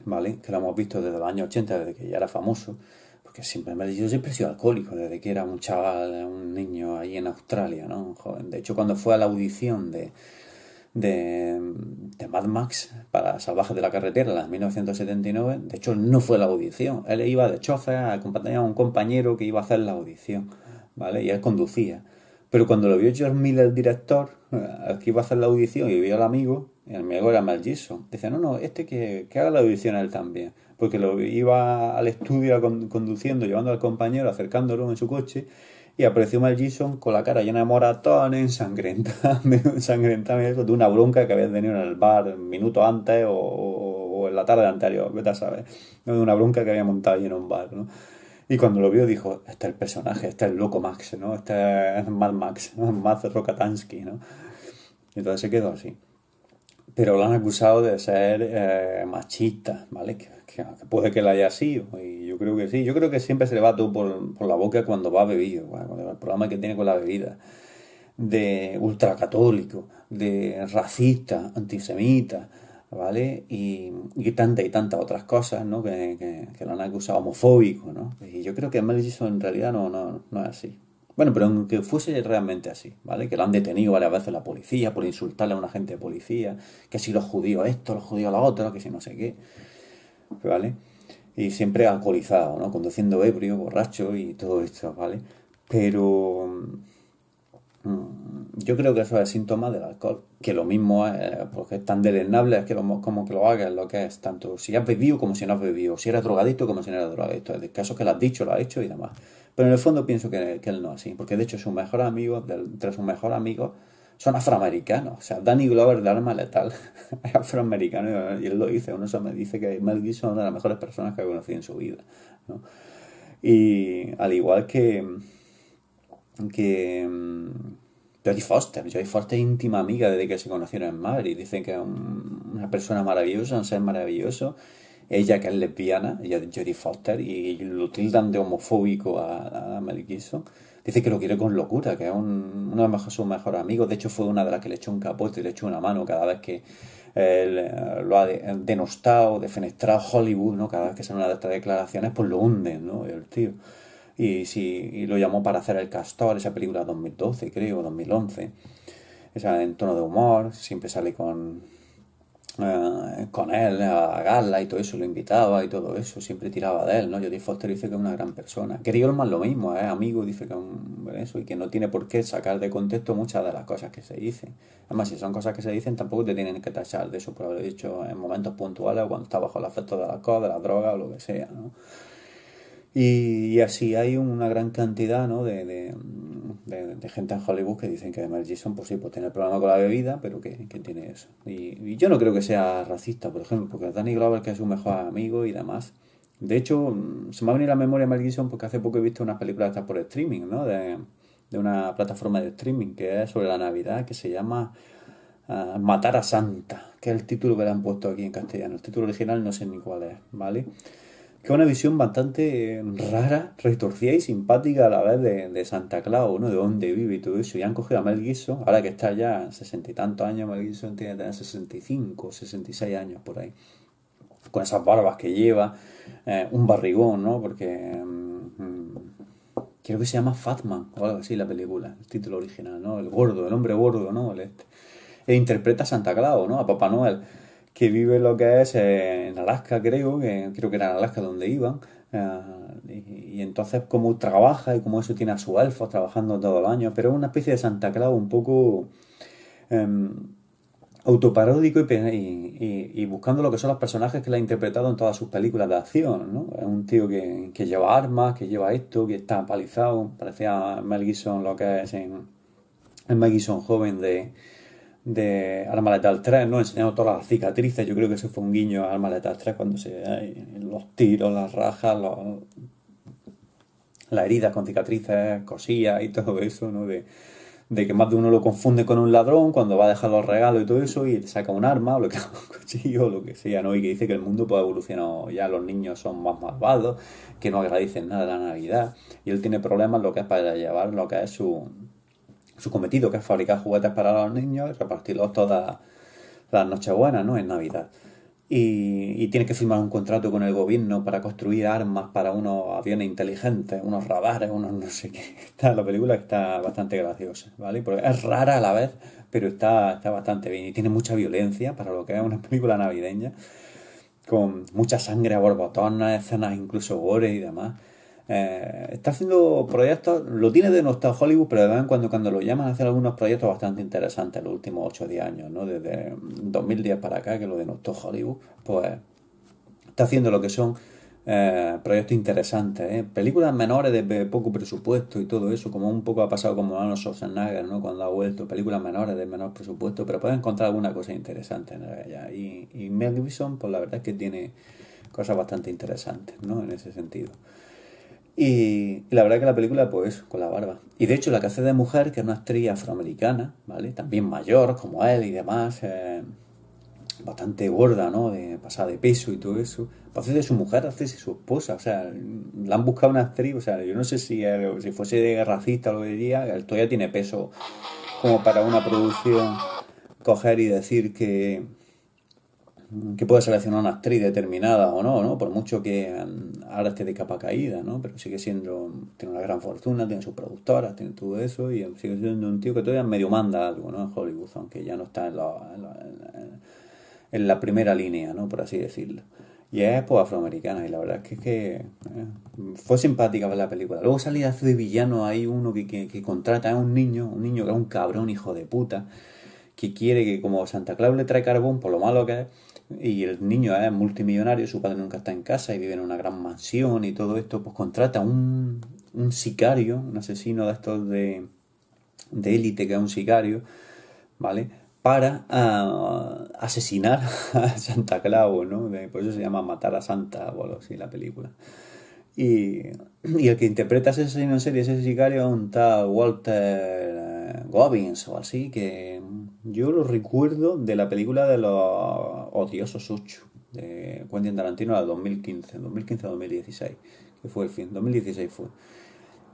¿vale? Que lo hemos visto desde los años 80, desde que ya era famoso. Porque siempre Mel Gibson siempre ha sido alcohólico, desde que era un chaval, un niño ahí en Australia, ¿no? Joven. De hecho, cuando fue a la audición de, de, Mad Max para Salvajes de la Carretera en 1979, de hecho no fue la audición. Él iba de chofer, acompañaba a un compañero que iba a hacer la audición, ¿vale? Y él conducía. Pero cuando lo vio George Miller, el director, al que iba a hacer la audición y vio al amigo, el amigo era Mel Gibson, dice, no, no, este que, que haga la audición a él también. Porque lo iba al estudio conduciendo, llevando al compañero, acercándolo en su coche, y apareció Mel Gibson con la cara llena de moratones, ensangrentada, ensangrentada de una bronca que había tenido en el bar minutos antes o, o, en la tarde anterior, vete a saber, de una bronca que había montado en un bar, ¿no? Y cuando lo vio dijo, este es el personaje, este es el loco Max, ¿no? Este es Mad Max, Mad Rokatansky, ¿no? Y entonces se quedó así. Pero lo han acusado de ser eh, machista, ¿vale? Que, puede que lo haya sido, y yo creo que sí. Yo creo que siempre se le va todo por, por la boca cuando va bebido, el problema que tiene con la bebida. De ultracatólico, de racista, antisemita, ¿vale? Y, y tantas y tantas otras cosas, ¿no? Que, que, lo han acusado homofóbico, ¿no? Y yo creo que Mel Gibson en realidad no, no, no es así. Bueno, pero aunque fuese realmente así, ¿vale? Que lo han detenido varias veces la policía por insultarle a un agente de policía, que si los judíos esto, los judíos lo otro, que si no sé qué, ¿vale? Y siempre alcoholizado, ¿no? Conduciendo ebrio, borracho y todo esto, ¿vale? Pero yo creo que eso es síntoma del alcohol, que lo mismo es, porque es tan deleznable es que lo, como que lo hagas, lo que es tanto si has bebido como si no has bebido, si eres drogadicto como si no eres drogadicto, el caso que lo has dicho, lo has hecho y demás. Pero en el fondo pienso que, él no es así, porque de hecho sus mejores amigos, entre sus mejores amigos, son afroamericanos. O sea, Danny Glover de Arma Letal es afroamericano y él lo dice. Uno me dice que Mel Gibson es una de las mejores personas que ha conocido en su vida. ¿no? Y al igual que que mm, Jodie Foster, Jodie Foster es íntima amiga desde que se conocieron en Madrid, dicen que es una persona maravillosa, un ser maravilloso, ella que es lesbiana, ella Jodie Foster, y lo tildan de homofóbico a, a Mel Gibson. dice que lo quiere con locura, que es un, uno de sus mejores amigos. De hecho, fue una de las que le echó un capote le echó una mano cada vez que eh, lo ha denostado, defenestrado Hollywood, ¿no? Cada vez que sale una de estas declaraciones, pues lo hunden, ¿no? El tío. Y, sí, y lo llamó para hacer El Castor, esa película 2012, creo, 2011. Esa en tono de humor, siempre sale con eh, con él a gala y todo eso, lo invitaba y todo eso, siempre tiraba de él, ¿no? Jodie Foster dice que es una gran persona. Gary Oldman lo mismo, es amigo, dice que es un, eso y que no tiene por qué sacar de contexto muchas de las cosas que se dicen. Además, si son cosas que se dicen, tampoco te tienen que tachar de eso por haberlo dicho en momentos puntuales o cuando está bajo el efecto de la alcohol, de la droga o lo que sea, ¿no? Y, así hay una gran cantidad ¿no? de, gente en Hollywood que dicen que Mel Gibson, pues sí, pues tiene el problema con la bebida, pero que, tiene eso. Y, yo no creo que sea racista, por ejemplo, porque Danny Glover, que es su mejor amigo y demás. De hecho, se me ha venido a la memoria Mel Gibson porque hace poco he visto una película estas por streaming, ¿no? De, una plataforma de streaming que es sobre la Navidad, que se llama ah, Matar a Santa, que es el título que le han puesto aquí en castellano. El título original no sé ni cuál es, ¿vale? Que una visión bastante rara, retorcida y simpática a la vez de, Santa Claus, ¿no? De dónde vive y todo eso. Y han cogido a Mel Gibson, ahora que está ya sesenta y tantos años, Mel Gibson tiene que tener 65, 66 años por ahí. Con esas barbas que lleva, eh, un barrigón, ¿no? Porque mm, creo que se llama Fatman o algo así la película, el título original, ¿no? El gordo, el hombre gordo, ¿no? El este. E interpreta a Santa Claus, ¿no? A Papá Noel que vive lo que es eh, en Alaska, creo, que creo que era en Alaska donde iban. Eh, y, entonces cómo trabaja y cómo eso tiene a su elfos trabajando todo el año, pero es una especie de Santa Claus un poco em, autoparódico y, buscando lo que son los personajes que le ha interpretado en todas sus películas de acción, ¿no? Es un tío que, lleva armas, que lleva esto, que está palizado, parecía Mel Gibson lo que es en el Mel Gibson joven de de Arma Letal 3, ¿no? Enseñando todas las cicatrices. Yo creo que eso fue un guiño a Arma Letal 3 cuando se los tiros, las rajas, los, las heridas con cicatrices, cosillas y todo eso, ¿no? De, que más de uno lo confunde con un ladrón cuando va a dejar los regalos y todo eso y saca un arma o lo que un cuchillo o lo que sea, ¿no? Y que dice que el mundo puede evolucionar, ya los niños son más malvados, que no agradecen nada de la Navidad y él tiene problemas lo que es para llevar lo que es su su cometido, que es fabricar juguetes para los niños y repartirlos todas las Nochebuenas, ¿no? En Navidad. Y, tiene que firmar un contrato con el gobierno para construir armas para unos aviones inteligentes, unos radares, unos no sé qué. Está, la película está bastante graciosa, ¿vale? Porque es rara a la vez, pero está, está bastante bien. Y tiene mucha violencia para lo que es una película navideña, con mucha sangre a borbotones, escenas incluso gore y demás. Eh, está haciendo proyectos, lo tiene de denostado Hollywood, pero de vez en cuando cuando lo llaman a hacer algunos proyectos bastante interesantes en los últimos 8 o 10 años, ¿no? Desde 2010 para acá, que lo denostó Hollywood, pues está haciendo lo que son eh, proyectos interesantes, ¿eh? películas menores de poco presupuesto y todo eso, como un poco ha pasado como Arnold Schwarzenegger, ¿no? Cuando ha vuelto, películas menores de menor presupuesto, pero pueden encontrar alguna cosa interesante en ella. Y, y Mel Gibson, pues la verdad es que tiene cosas bastante interesantes, ¿no? En ese sentido. Y, la verdad que la película, pues, con la barba. Y de hecho, la que hace de mujer, que es una actriz afroamericana, ¿vale? También mayor, como él y demás, eh, bastante gorda, ¿no? De pasada de peso y todo eso. Pues hace de su mujer, hace de su esposa. O sea, la han buscado una actriz, o sea, yo no sé si, si fuese racista lo diría, él todavía tiene peso como para una producción coger y decir que que puede seleccionar una actriz determinada o no, ¿no? Por mucho que ahora esté de capa caída, ¿no? Pero sigue siendo, tiene una gran fortuna, tiene sus productoras, tiene todo eso y sigue siendo un tío que todavía medio manda algo, ¿no? En Hollywood, aunque ya no está en la, en la, primera línea, ¿no? Por así decirlo. Y es pues afroamericana y la verdad es que, que eh, fue simpática ver la película. Luego salía de villano, hay uno que, que, que contrata a un niño, un niño que es un cabrón hijo de puta, que quiere que como Santa Claus le trae carbón, por lo malo que es, y el niño es multimillonario, su padre nunca está en casa y vive en una gran mansión y todo esto, pues contrata un, un sicario, un asesino de estos de, de élite que es un sicario, ¿vale? Para ah, asesinar a Santa Claus, ¿no? Por eso se llama Matar a Santa o algo así la película. Y, y el que interpreta a ese asesino en serie, ese sicario, es un tal Walter Gobbins o así, que yo lo recuerdo de la película de los odiosos ocho de Quentin Tarantino del 2015, 2015-2016, que fue el fin, 2016 fue.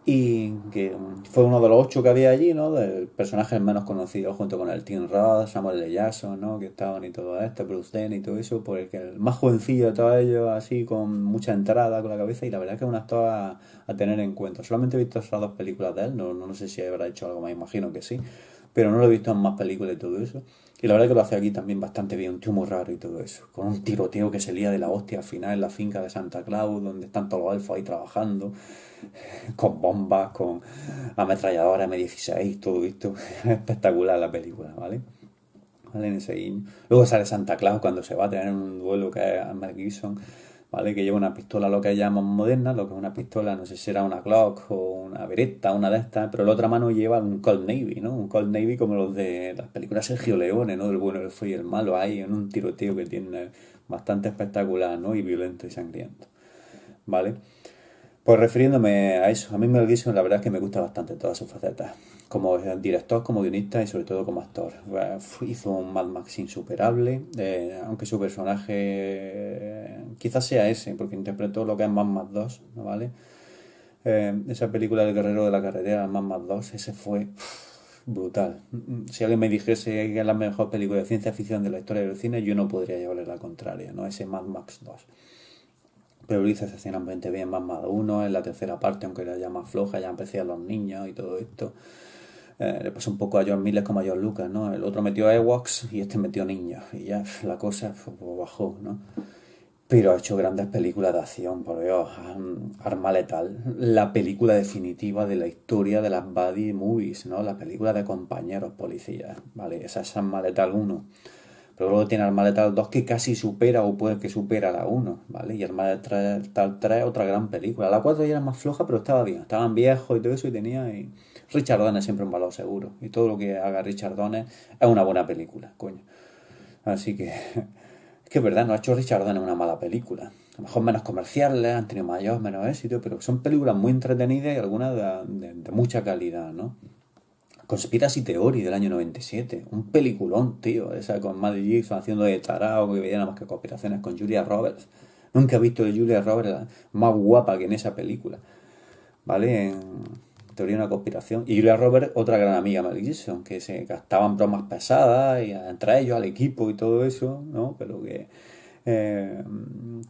y que fue uno de los ocho que había allí, ¿no? Del personaje menos conocido junto con el Tim Roth, Samuel L. Jackson, ¿no? Que estaban y todo esto, Bruce Dern y todo eso, porque el más jovencillo de todos ellos, así con mucha entrada con la cabeza y la verdad que es un actor a, tener en cuenta. Solamente he visto esas dos películas de él, no, no, sé si habrá hecho algo más, imagino que sí, pero no lo he visto en más películas y todo eso. Y la verdad que lo hace aquí también bastante bien, un tío muy raro y todo eso. Con un tiroteo que se lía de la hostia al final en la finca de Santa Claus, donde están todos los elfos ahí trabajando con bombas, con ametralladoras M16, todo esto. Espectacular la película, ¿vale? En ese Luego sale Santa Claus cuando se va a tener un duelo que es Mel Gibson, ¿vale? Que lleva una pistola, lo que llaman moderna, lo que es una pistola, no sé si será una Glock o una Beretta, una de estas, pero la otra mano lleva un Cold Navy, ¿no? Un Cold Navy como los de las películas Sergio Leone, ¿no? El bueno, el feo y el malo, ahí en un tiroteo que tiene bastante espectacular, ¿no? Y violento y sangriento, ¿vale? Pues refiriéndome a eso, a mí Mel Gibson la verdad es que me gusta bastante todas sus facetas, como director, como guionista y sobre todo como actor. Hizo un Mad Max insuperable, eh, aunque su personaje quizás sea ese, porque interpretó lo que es Mad Max 2, ¿no vale? Eh, esa película del guerrero de la carretera, Mad Max 2, ese fue brutal. Si alguien me dijese que es la mejor película de ciencia ficción de la historia del cine, yo no podría llevarle la contraria, ¿no? Ese Mad Max 2 pero lo hizo excepcionalmente bien más uno en la tercera parte, aunque era ya más floja, ya empecé a los niños y todo esto. Eh, le pasó un poco a John Miller como a John Lucas, ¿no? El otro metió a Ewoks y este metió niños. Y ya la cosa bajó, ¿no? Pero ha hecho grandes películas de acción, por Dios. Arma Letal, la película definitiva de la historia de las buddy movies, ¿no? La película de compañeros policías, ¿vale? Esa es Arma Letal 1. Pero luego tiene Arma Letal 2 que casi supera o puede que supera la 1, ¿vale? Y Arma Letal 3 otra gran película. La 4 ya era más floja, pero estaba bien. Estaban viejos y todo eso y tenía... Y... Richard Donner siempre un valor seguro. Y todo lo que haga Richard Donner es una buena película, coño. Así que... Es que es verdad, no ha hecho Richard Donner una mala película. A lo mejor menos comerciales, han tenido mayor, menos éxito, pero son películas muy entretenidas y algunas de, de mucha calidad, ¿no? Conspiracy Theory del año 97. Un peliculón, tío. Esa con Maddie Gibson haciendo de tarao que veía nada más que conspiraciones con Julia Roberts. Nunca he visto de Julia Roberts más guapa que en esa película. ¿Vale? En teoría de una conspiración. Y Julia Roberts, otra gran amiga de Mel Gibson, que se gastaban bromas pesadas y entre ellos, al equipo y todo eso, ¿no? Pero que eh,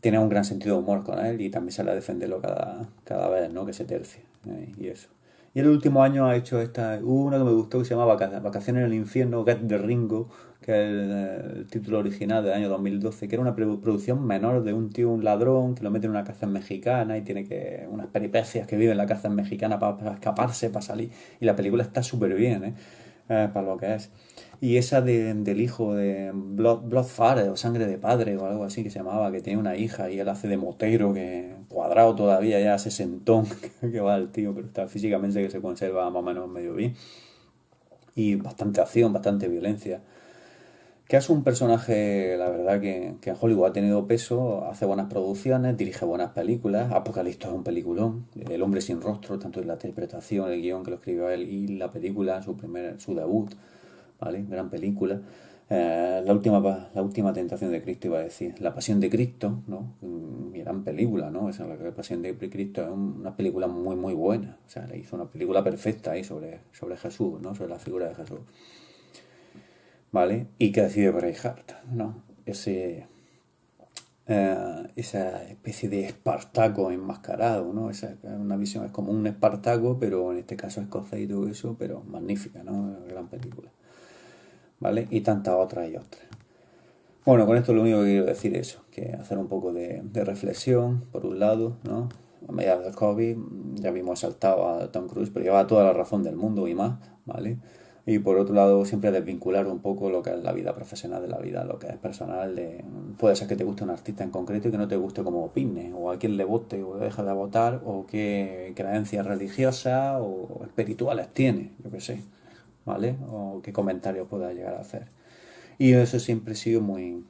tiene un gran sentido de humor con él y también sale a defenderlo cada, cada vez, ¿no? Que se tercie. ¿eh? Y eso. Y el último año ha hecho esta, una que me gustó que se llama Vacaciones en el infierno, Get the Ringo, que es el, título original del año 2012, que era una producción menor de un tío, un ladrón, que lo mete en una cárcel mexicana y tiene que unas peripecias que vive en la cárcel mexicana para, escaparse, para salir. Y la película está súper bien, ¿eh? ¿eh? para lo que es y esa de, del hijo de Blood, Bloodfather o Sangre de Padre o algo así que se llamaba, que tiene una hija y él hace de motero, que cuadrado todavía, ya se sentón, que va el tío, pero está físicamente que se conserva más o menos medio bien. Y bastante acción, bastante violencia. Que es un personaje, la verdad, que, que en Hollywood ha tenido peso, hace buenas producciones, dirige buenas películas. Apocalipto es un peliculón. El hombre sin rostro, tanto en la interpretación, el guion que lo escribió él y la película, su, primer, su debut ¿vale? Gran película. Eh, la, última, la última tentación de Cristo iba a decir. La pasión de Cristo, ¿no? Mm, gran película, ¿no? Esa, la pasión de Cristo es una película muy, muy buena. O sea, le hizo una película perfecta ahí sobre, sobre Jesús, ¿no? Sobre la figura de Jesús. ¿Vale? Y que decide Braveheart, ¿no? Ese, eh, esa especie de Espartaco enmascarado, ¿no? Esa una visión, es como un Espartaco, pero en este caso escocés y todo eso, pero magnífica, ¿no? Gran película. ¿Vale? Y tantas otras y otras. Bueno, con esto lo único que quiero decir es eso, que hacer un poco de, reflexión, por un lado, ¿no? A medida del COVID ya vimos saltado a Tom Cruise, pero lleva toda la razón del mundo y más, ¿vale? Y por otro lado, siempre desvincular un poco lo que es la vida profesional de la vida, lo que es personal. De, puede ser que te guste un artista en concreto y que no te guste como opine, o a quién le vote o deja de votar, o qué creencias religiosas o espirituales tiene, yo qué sé. ¿Vale? O qué comentario pueda llegar a hacer. Y eso siempre he sido muy...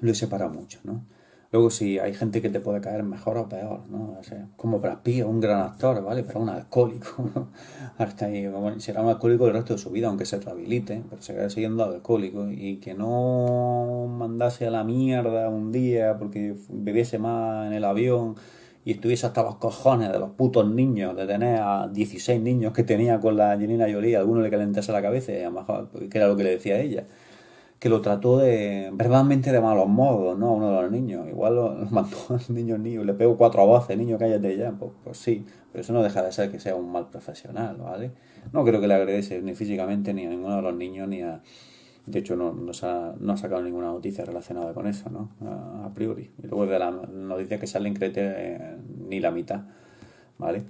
lo he separado mucho, ¿no? Luego si hay gente que te puede caer mejor o peor, ¿no? como Brad Pitt, un gran actor, ¿vale? Pero un alcohólico. Hasta ahí, será un alcohólico el resto de su vida, aunque se rehabilite, pero se queda siguiendo alcohólico y que no mandase a la mierda un día porque bebiese más en el avión y estuviese hasta los cojones de los putos niños, de tener a 16 niños que tenía con la Angelina Jolie, alguno le calentase la cabeza, y a lo mejor, que era lo que le decía ella, que lo trató de verbalmente de malos modos, ¿no? A uno de los niños. Igual lo, mandó al niño niño, le pegó cuatro voces, niño, cállate ya. Pues, pues sí, pero eso no deja de ser que sea un mal profesional, ¿vale? No creo que le agrese ni físicamente ni a ninguno de los niños ni a de hecho, no, no, se ha, no ha sacado ninguna noticia relacionada con eso, ¿no? A, priori. Y luego de la noticia que sale en Crete, ni la mitad, ¿vale?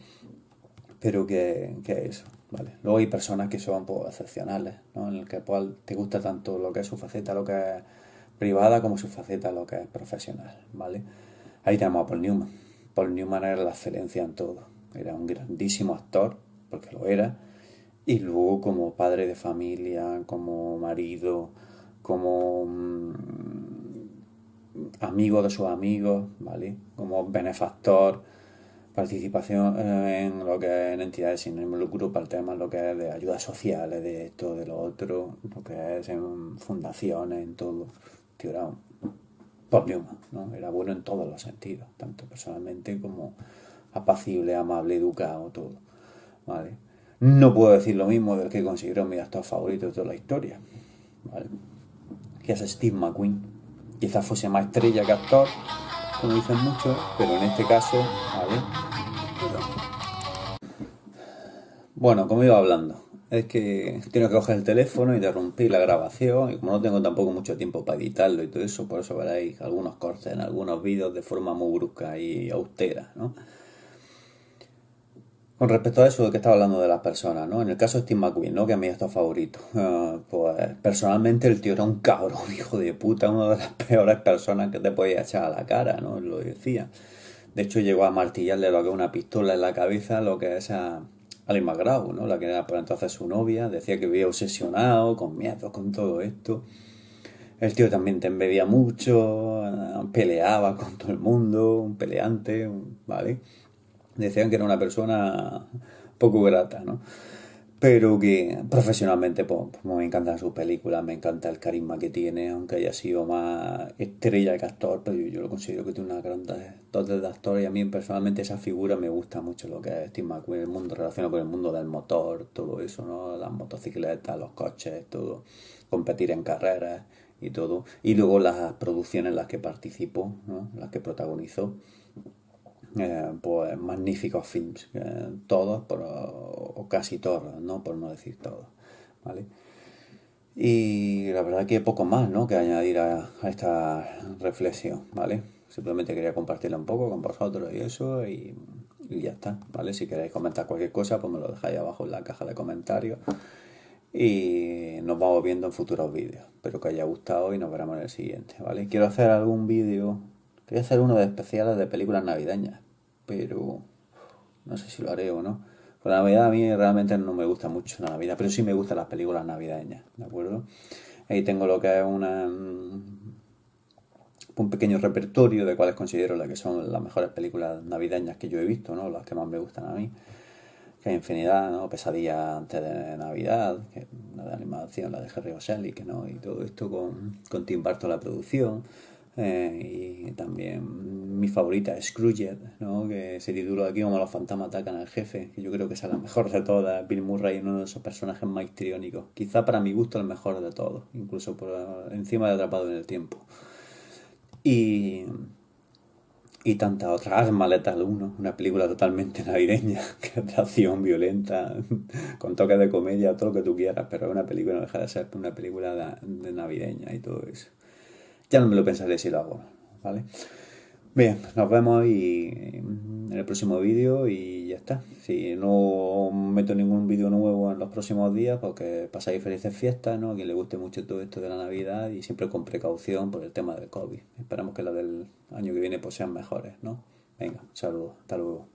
Pero que, que eso, ¿vale? Luego hay personas que son pues, excepcionales, ¿no? En el que pues, te gusta tanto lo que es su faceta, lo que es privada, como su faceta, lo que es profesional, ¿vale? Ahí tenemos a Paul Newman. Paul Newman era la excelencia en todo. Era un grandísimo actor, porque lo era y luego como padre de familia, como marido, como mm, amigo de sus amigos, ¿vale? Como benefactor, participación eh, en lo que es en entidades sin lucro para el tema, lo que es de ayudas sociales, de esto, de lo otro, lo que es en fundaciones, en todo. Tío, era un ¿no? Era bueno en todos los sentidos, tanto personalmente como apacible, amable, educado, todo, ¿vale? No puedo decir lo mismo del que considero mi actor favorito de toda la historia, que es Steve McQueen. Quizás fuese más estrella que actor, como dicen muchos, pero en este caso, ¿vale? Bueno, como iba hablando, es que tengo que coger el teléfono, interrumpir la grabación, y como no tengo tampoco mucho tiempo para editarlo y todo eso, por eso veréis algunos cortes en algunos vídeos de forma muy brusca y austera, ¿no? Con respecto a eso de que estaba hablando de las personas, ¿no? En el caso de Steve McQueen, ¿no? Que a mí es tu favorito. Ah, pues personalmente el tío era un cabrón, hijo de puta, una de las peores personas que te podía echar a la cara, ¿no? Lo decía. De hecho, llegó a martillarle lo que una pistola en la cabeza, lo que es a Alice McGraw, ¿no? La que era por entonces su novia. Decía que vivía obsesionado, con miedo, con todo esto. El tío también te embebía mucho, ah, peleaba con todo el mundo, un peleante, ¿vale? Decían que era una persona poco grata, ¿no? Pero que profesionalmente pues, me encantan sus películas, me encanta el carisma que tiene, aunque haya sido más estrella que actor, pero yo, lo considero que tiene una gran dotes de actor y a mí personalmente esa figura me gusta mucho lo que es Steve McQueen, el mundo relacionado con el mundo del motor, todo eso, ¿no? Las motocicletas, los coches, todo, competir en carreras y todo. Y luego las producciones en las que participó, ¿no? Las que protagonizó eh, pues magníficos films, eh, todos, o casi todos, ¿no? Por no decir todos, ¿vale? Y la verdad que poco más, ¿no? Que añadir a, esta reflexión, ¿vale? Simplemente quería compartirla un poco con vosotros y eso, y, ya está, ¿vale? Si queréis comentar cualquier cosa, pues me lo dejáis abajo en la caja de comentarios. Y nos vamos viendo en futuros vídeos. Espero que haya gustado y nos veremos en el siguiente, ¿vale? Quiero hacer algún vídeo Quería hacer uno de especiales de películas navideñas, pero no sé si lo haré o no. Con la Navidad a mí realmente no me gusta mucho la Navidad, pero sí me gustan las películas navideñas, ¿de acuerdo? Ahí tengo lo que es una, un pequeño repertorio de cuáles considero las que son las mejores películas navideñas que yo he visto, ¿no? Las que más me gustan a mí. Que hay infinidad, ¿no? Pesadilla antes de Navidad, que la de animación, la de Harry Selick, ¿no? Y todo esto con, con Tim Burton la producción. Eh, y también mi favorita, Scrooge, ¿no? que se titula aquí como los fantasmas atacan al jefe, que yo creo que es la mejor de todas. Bill Murray uno de esos personajes más histriónicos. Quizá para mi gusto el mejor de todos, incluso por encima de Atrapado en el Tiempo. Y, y tantas otras. Maletas 1, una película totalmente navideña, que es de acción violenta, con toques de comedia, todo lo que tú quieras, pero es una película, no deja de ser una película de navideña y todo eso. Ya no me lo pensaré si lo hago, ¿vale? Bien, nos vemos y en el próximo vídeo y ya está. Si no meto ningún vídeo nuevo en los próximos días, porque pasáis felices fiestas, ¿no? A quien le guste mucho todo esto de la Navidad y siempre con precaución por el tema del COVID. Esperamos que la del año que viene pues sean mejores, ¿no? Venga, saludos, hasta luego.